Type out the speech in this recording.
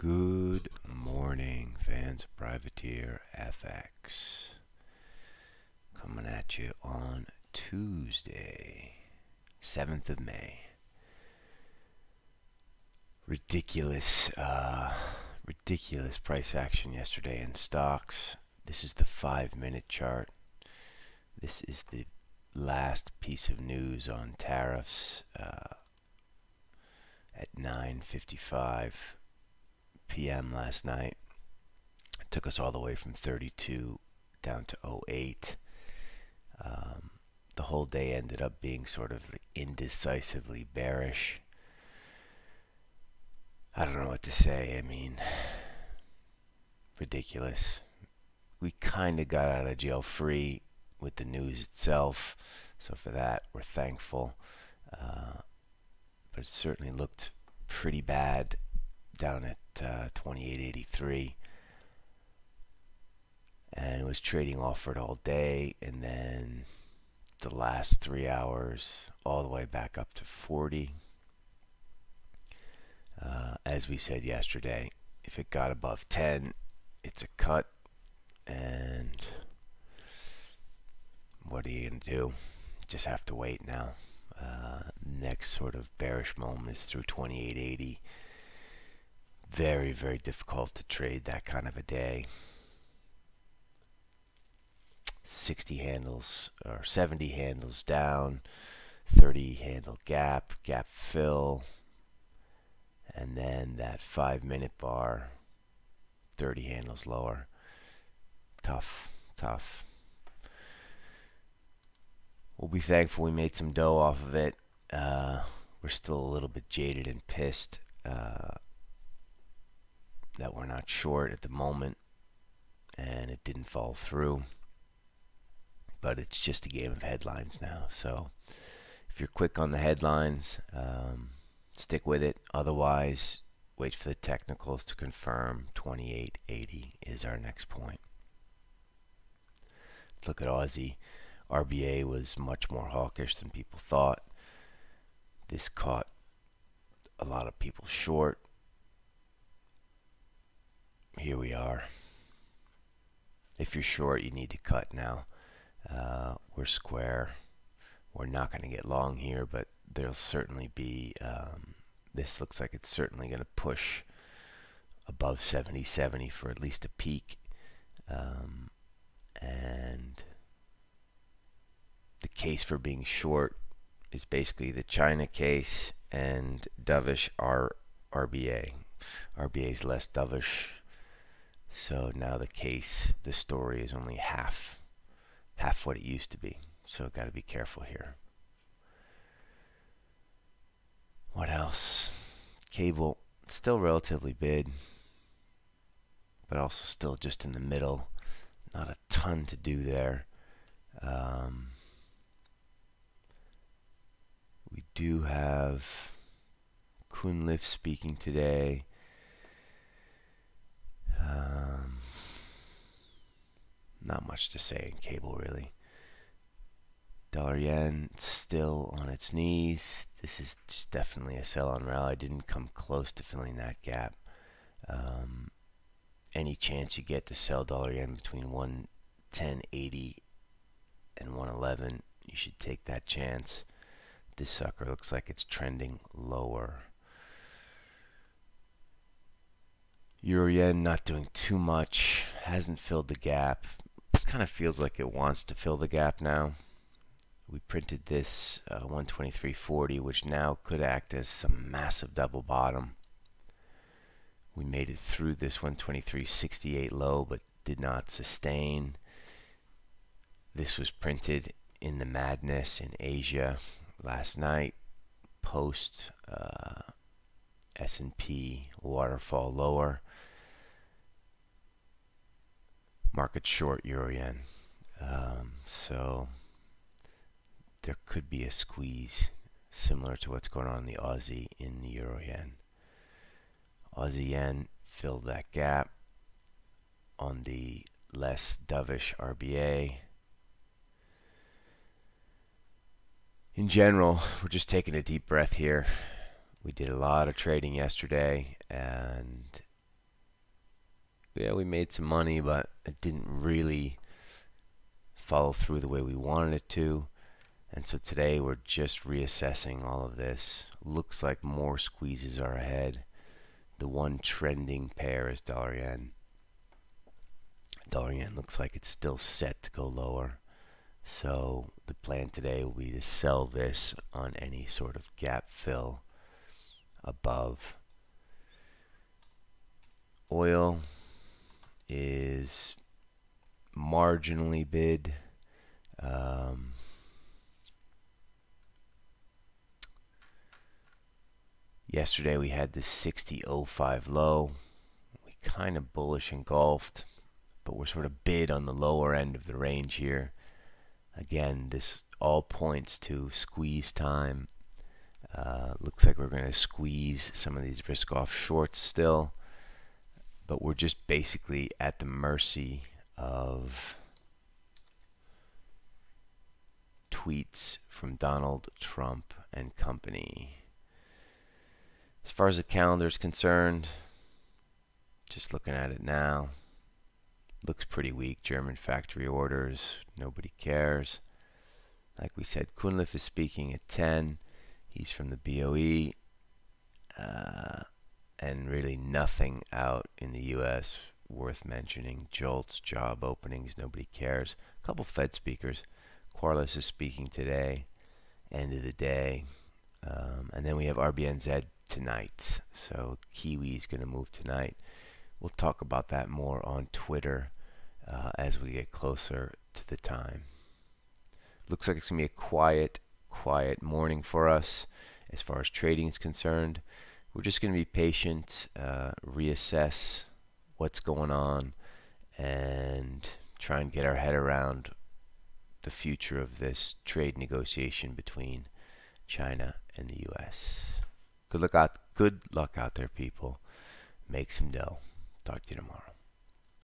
Good morning, fans of Privateer FX. Coming at you on Tuesday, 7th of May. Ridiculous, uh, ridiculous price action yesterday in stocks. This is the five minute chart. This is the last piece of news on tariffs uh, at 9:55 p.m. last night. It took us all the way from 32 down to 08. Um, the whole day ended up being sort of indecisively bearish. I don't know what to say. I mean, ridiculous. We kind of got out of jail free with the news itself, so for that we're thankful. Uh, but it certainly looked pretty bad down at uh, 2883 and it was trading offered all day and then the last three hours all the way back up to 40 uh, as we said yesterday if it got above 10 it's a cut. And what are you going to do? Just have to wait now. Uh, next sort of bearish moment is through 2880 very, very difficult to trade that kind of a day. 60 handles or 70 handles down, 30 handle gap, gap fill, and then that five minute bar, 30 handles lower. Tough, tough. We'll be thankful we made some dough off of it. Uh, we're still a little bit jaded and pissed. Uh, that we're not short at the moment and it didn't fall through. But it's just a game of headlines now. So if you're quick on the headlines, um, stick with it. Otherwise, wait for the technicals to confirm 2880 is our next point. Let's look at Aussie. RBA was much more hawkish than people thought. This caught a lot of people short here we are. If you're short, you need to cut now. Uh, we're square. We're not going to get long here, but there'll certainly be. Um, this looks like it's certainly going to push above 70 70 for at least a peak. Um, and the case for being short is basically the China case and dovish R RBA. RBA is less dovish so now the case, the story is only half, half what it used to be. So got to be careful here. What else? Cable, still relatively big, but also still just in the middle. Not a ton to do there. Um, we do have Cunliffe speaking today. Not much to say in cable, really. Dollar yen still on its knees. This is definitely a sell on rally. Didn't come close to filling that gap. Um, any chance you get to sell dollar yen between 110.80 and 111, you should take that chance. This sucker looks like it's trending lower. Euro yen not doing too much, hasn't filled the gap. Kind of feels like it wants to fill the gap now. We printed this uh, 123.40, which now could act as some massive double bottom. We made it through this 123.68 low, but did not sustain. This was printed in the madness in Asia last night, post uh, S&P waterfall lower market short euro yen. Um, so there could be a squeeze similar to what's going on in the Aussie in the euro yen. Aussie yen filled that gap on the less dovish RBA. In general, we're just taking a deep breath here. We did a lot of trading yesterday and yeah, we made some money, but it didn't really follow through the way we wanted it to. And so today we're just reassessing all of this. Looks like more squeezes are ahead. The one trending pair is dollar yen. Dollar yen looks like it's still set to go lower. So the plan today will be to sell this on any sort of gap fill above. Oil is marginally bid. Um, yesterday we had the 60.05 low. We kind of bullish engulfed, but we're sort of bid on the lower end of the range here. Again, this all points to squeeze time. Uh, looks like we're going to squeeze some of these risk off shorts still, but we're just basically at the mercy of tweets from Donald Trump and company. As far as the calendar is concerned, just looking at it now, looks pretty weak. German factory orders, nobody cares. Like we said, Cunliffe is speaking at 10. He's from the BOE. Uh, and really nothing out in the U.S. worth mentioning. Jolts, job openings, nobody cares. A couple Fed speakers. Quarles is speaking today, end of the day. Um, and then we have RBNZ tonight. So Kiwi is going to move tonight. We'll talk about that more on Twitter uh, as we get closer to the time. Looks like it's going to be a quiet, quiet morning for us as far as trading is concerned. We're just going to be patient, uh, reassess what's going on, and try and get our head around the future of this trade negotiation between China and the U.S. Good luck out, good luck out there, people. Make some dough. Talk to you tomorrow.